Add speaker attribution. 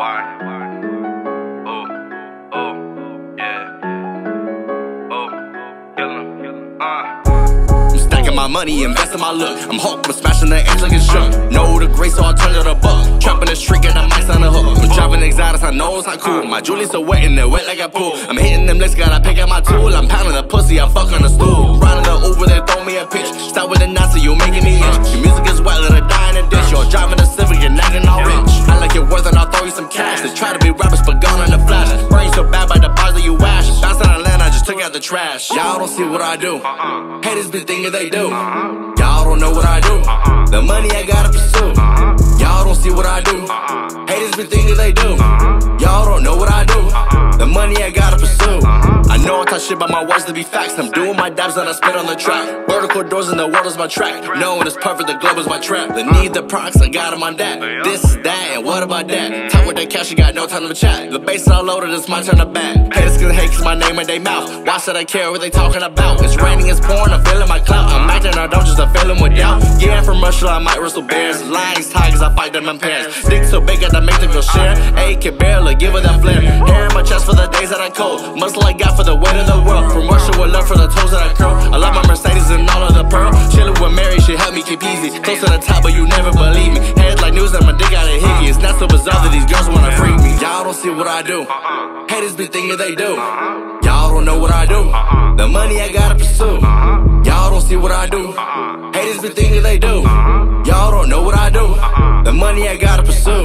Speaker 1: Oh, oh, yeah. Oh, kill him. Uh.
Speaker 2: I'm stacking my money, investing my look. I'm hawk, but smashing the edge like it's shook. Know the grace, so I turn to the buck. Trapping the street, and the might on the hook. I'm driving exotics, I know it's not cool. My jewelry's so wet and they're wet like a pool. I'm hitting them licks, gotta pick up my tool. I'm pounding the pussy, I fuck on the stool. Riding the Uber, they throw me But gone in the flash. Brain so bad by the bars you ash. Bouncing on land, I just took out the trash. Y'all don't see what I do. Haters be thinking they do. Y'all don't know what I do. The money I gotta pursue. Y'all don't see what I do. Haters be thinking they do. Y'all don't know what I do. The money I gotta pursue. I know I talk shit about my words to be facts. I'm doing my dabs and I spit on the track. Vertical doors in the world is my track. Knowing it's perfect, the globe is my trap. The need the products, I got them on that. This is that, and what about that? Cash, got no time to chat. The bass all loaded, it's my turn to bat. Haters can hate cause my name in they mouth. Why should I care what they talking about? It's raining, it's pouring, I'm feeling my clout. I'm acting, I don't just a feeling with doubt. Yeah, from Russia, I might wrestle bears. Lions, tigers, I fight them in pairs. Dick so big, that I make them go share. A can barely give it that flair. Hair in my chest for the days that I cold. Muscle I got for the weight of the world. From Russia with love for the toes that I curl. I love my Mercedes and all of the pearl. Chillin' with Mary, she help me keep easy. Close to the top, see what I do. Haters be thinking they do. Y'all don't know what I do. The money I gotta pursue. Y'all don't see what I do. Haters be thinking they do. Y'all don't know what I do. The money I gotta pursue.